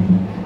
음.